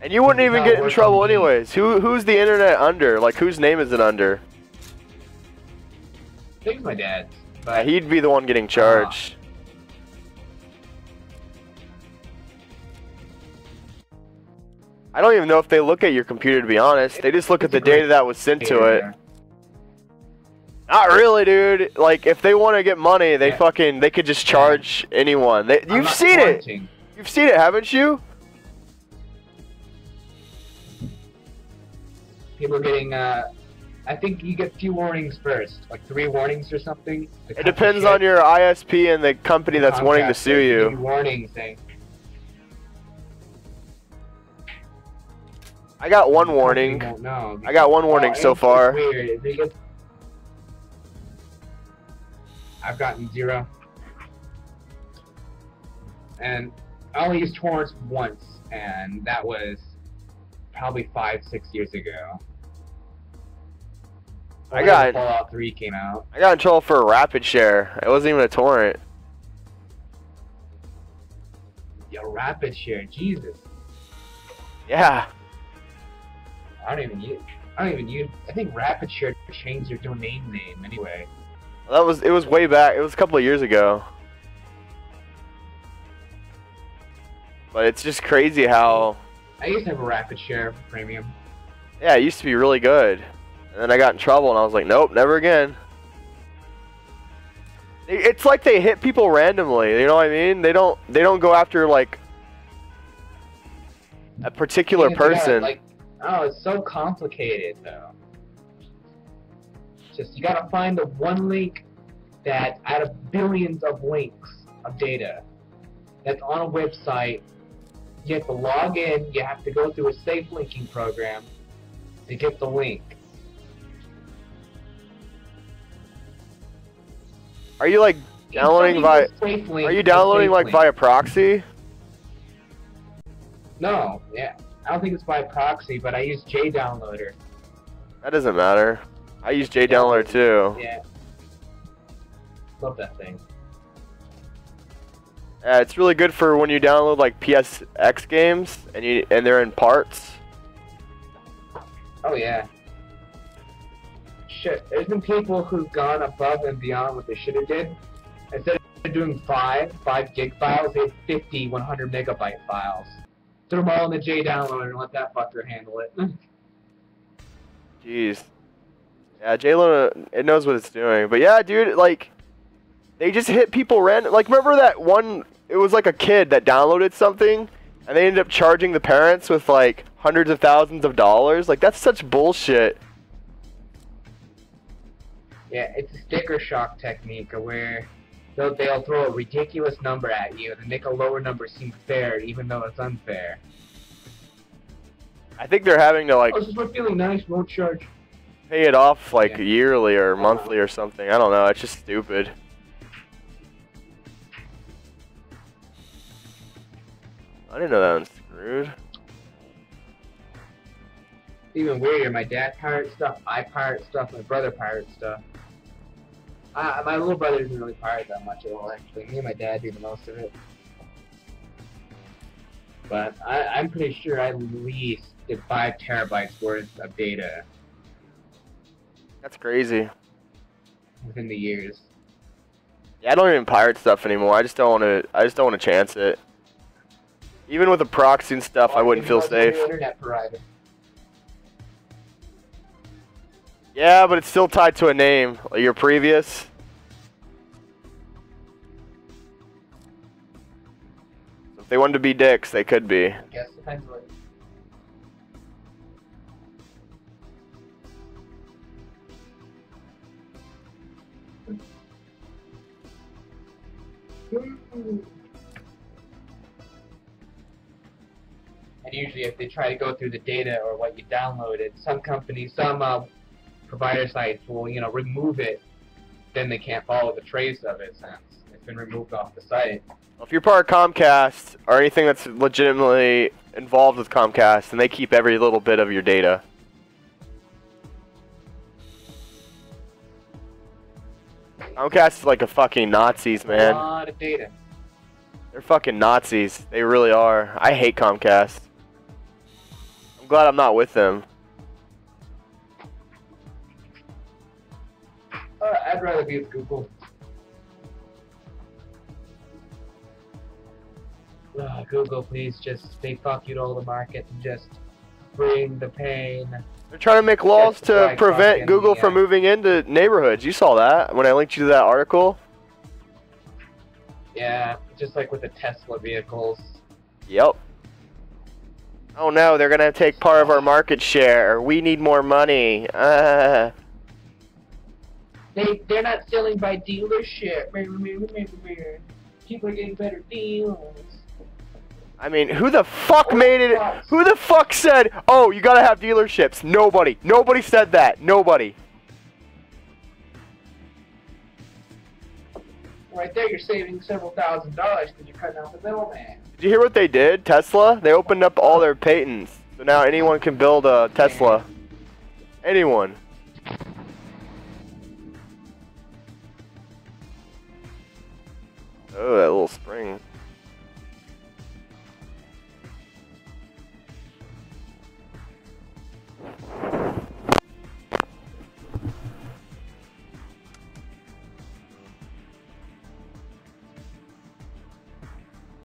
And you wouldn't even get in trouble anyways. Who who's the internet under? Like whose name is it under? I think my dad's. But he'd be the one getting charged. I don't even know if they look at your computer to be honest. They just look at the data that was sent to it. Yeah. Not really, dude. Like if they want to get money, they Yeah. fucking they could just charge anyone. They, you've seen it. You've seen it, haven't you? People are getting. Uh, I think you get few warnings first, like three warnings or something. It depends on your ISP and the company that's wanting to sue you. Warning thing. I got one warning. company I got one warning Oh, so far. Weird. I've gotten zero. And I only used torrents once, and that was probably five, six years ago. I got- Fallout 3 came out. I got in trouble for a RapidShare. It wasn't even a torrent. Yo, RapidShare, Jesus. Yeah. I don't even use. I don't even use. I think RapidShare changed their domain name anyway. That was it was way back. It was a couple of years ago. But it's just crazy how I used to have a RapidShare premium. yeah, it used to be really good. And then I got in trouble and I was like, nope, never again. It's like they hit people randomly, you know what I mean? They don't they don't go after like a particular person. Like, oh, it's so complicated though. It's Just you gotta find the one link that out of billions of links of data that's on a website. You have to log in. You have to go through a safe linking program to get the link. Are you like downloading via a safe link, Are you downloading like link. via proxy? No, yeah. I don't think it's by proxy, but I use JDownloader. That doesn't matter. I use JDownloader too. Yeah. Love that thing. Yeah, it's really good for when you download like PSX games and you and they're in parts. Oh yeah. Shit, there's been people who've gone above and beyond what they should have did. Instead of doing five, five gig files, they had 50, 100 megabyte files. Throw them all in the JDownloader and let that fucker handle it. Jeez. Yeah, Jalen, it knows what it's doing. But yeah, dude, like, they just hit people random. Like, remember that one? It was like a kid that downloaded something, and they ended up charging the parents with like hundreds of thousands of dollars. Like, that's such bullshit. yeah, it's a sticker shock technique where they'll, they'll throw a ridiculous number at you and make a lower number seem fair even though it's unfair. I think they're having to like Oh, this is my feeling nice, won't charge. pay it off like Yeah. yearly or monthly or something. I don't know. It's just stupid. I didn't know that one's screwed. even weirder. My dad pirate stuff, I pirate stuff, my brother pirate stuff. Uh, my little brother doesn't really pirate that much at all, actually. Me and my dad do the most of it. But I, I'm pretty sure I at least did five terabytes worth of data That's crazy. within the years. Yeah, I don't even pirate stuff anymore. I just don't want to. I just don't want to chance it. Even with the proxy and stuff, I wouldn't feel safe. Internet provider. Yeah, but it's still tied to a name. Like your previous. If they wanted to be dicks, they could be. And usually, if they try to go through the data or what you downloaded, some companies, some uh, provider sites will, you know, remove it. Then they can't follow the trace of it since it's been removed off the site. If you're part of Comcast or anything that's legitimately involved with Comcast, then they keep every little bit of your data. Comcast is like a fucking Nazis, man. A lot of data. They're fucking Nazis. They really are. I hate Comcast. I'm glad I'm not with them. Uh, I'd rather be with Google. Uh, Google, please just say fuck you to all the markets and just bring the pain. They're trying to make laws to prevent Google from moving into neighborhoods. You saw that when I linked you to that article. Yeah, just like with the Tesla vehicles. Yep. Oh no, they're gonna take part of our market share. We need more money. Uh, They they're not selling by dealership. People are getting better deals. I mean, who the fuck made it? Who the fuck said, "Oh, you gotta have dealerships"? Nobody. Nobody said that. Nobody. Right there, you're saving several thousand dollars because you're cutting out the middleman. Did you hear what they did? Tesla? They opened up all their patents, so now anyone can build a Tesla. Anyone. Oh,